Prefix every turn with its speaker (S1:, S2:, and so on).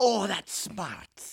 S1: Oh, that's smart.